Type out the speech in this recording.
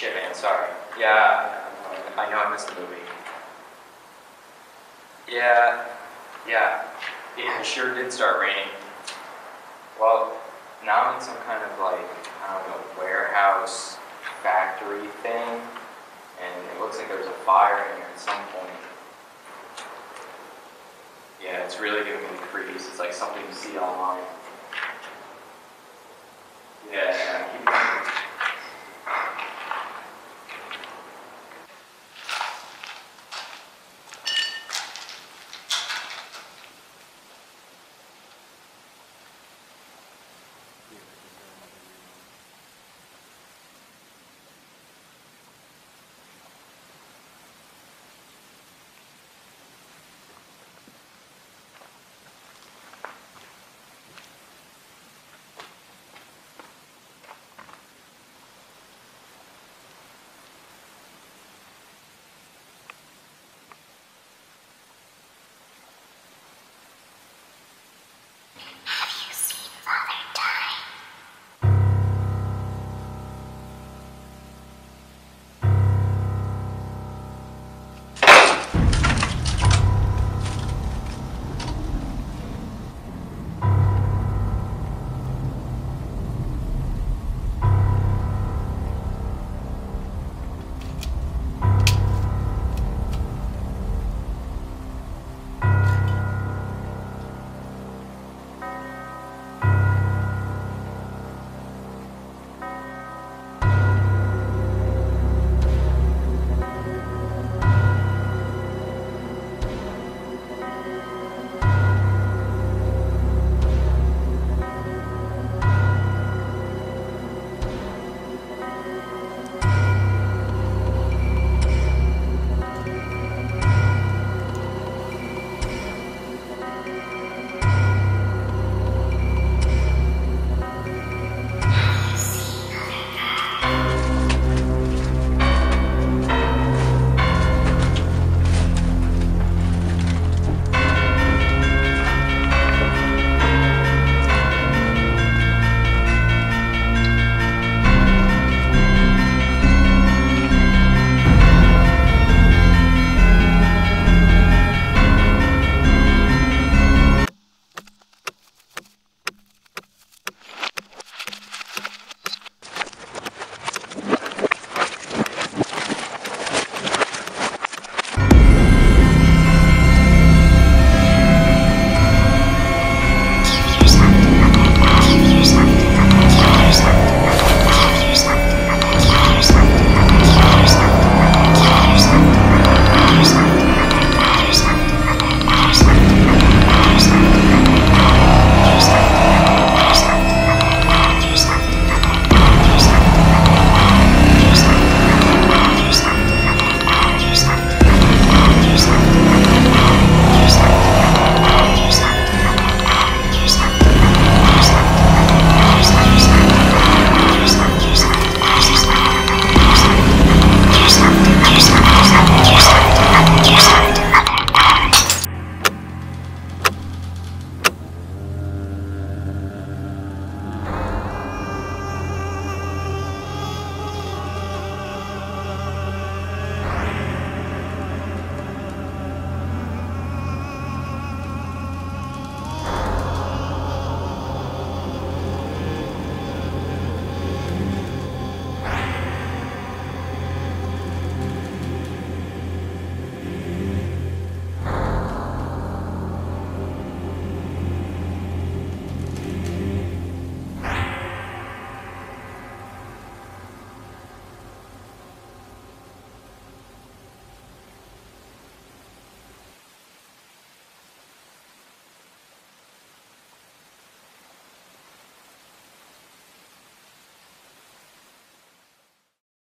Shit, man, sorry. Yeah, I know I missed the movie. Yeah, yeah, it sure did start raining. Well, now I'm in some kind of like, I don't know, warehouse, factory thing, and it looks like there was a fire in here at some point. Yeah, it's really giving me the creeps. It's like something you see online.